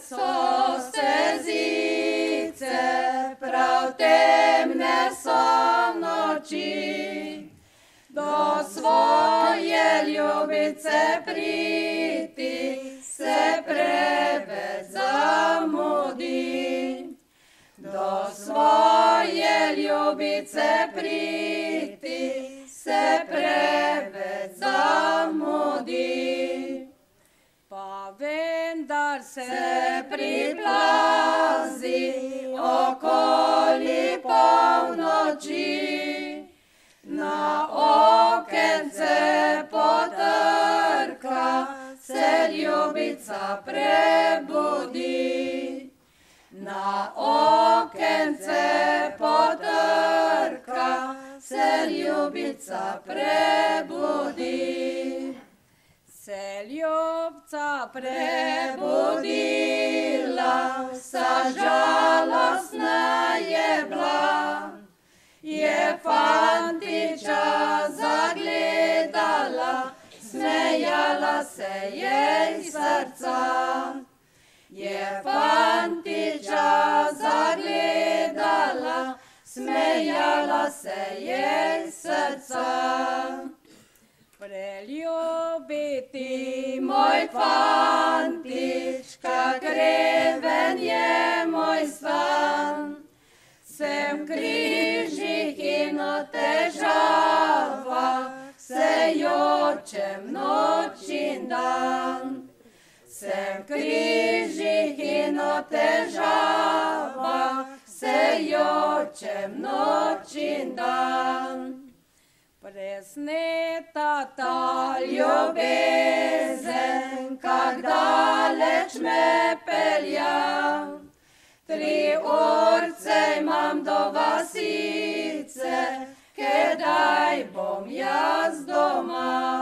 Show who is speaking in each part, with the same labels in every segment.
Speaker 1: so stezice, prav temne so noči. Do svoje ljubice priti se preveč zamudi. Do svoje ljubice priti se preveč zamudi. Pa vendar se priplazi okoli polnoči, na okence potrka se ljubica prebudi. Na okence potrka se ljubica prebudi. Se ljubca prebudila, se jej srca. Je fantiča zagledala, smejala se jej srca. Preljubiti moj fantič, kak reven je moj stan. Sem križih in o težavah, se jočem noč in dan. Sem križih in o težavah, se jočem noč in dan. Presneta ta ljubezen, kak daleč me pelja. Tri urce imam do vasice, kdaj bom jaz doma.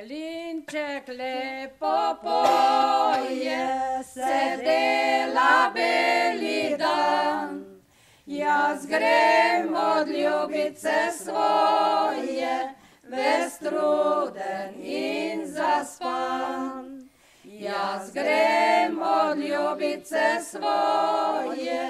Speaker 1: Petelinček lepo poje, se dela beli dan. Jaz grem od ljubice svoje, ves truden in zaspan. Jaz grem od ljubice svoje,